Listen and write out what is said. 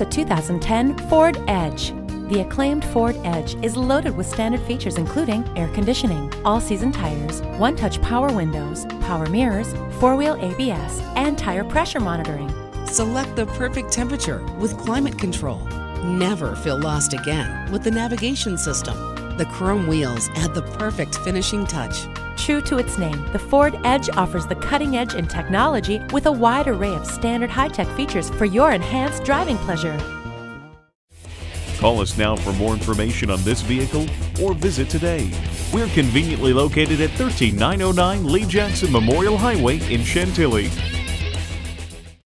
A 2010 Ford Edge. The acclaimed Ford Edge is loaded with standard features including air conditioning, all-season tires, one-touch power windows, power mirrors, four-wheel ABS, and tire pressure monitoring. Select the perfect temperature with climate control. Never feel lost again with the navigation system. The chrome wheels add the perfect finishing touch. True to its name, the Ford Edge offers the cutting edge in technology with a wide array of standard high tech features for your enhanced driving pleasure. Call us now for more information on this vehicle or visit today. We're conveniently located at 13909 Lee Jackson Memorial Highway in Chantilly.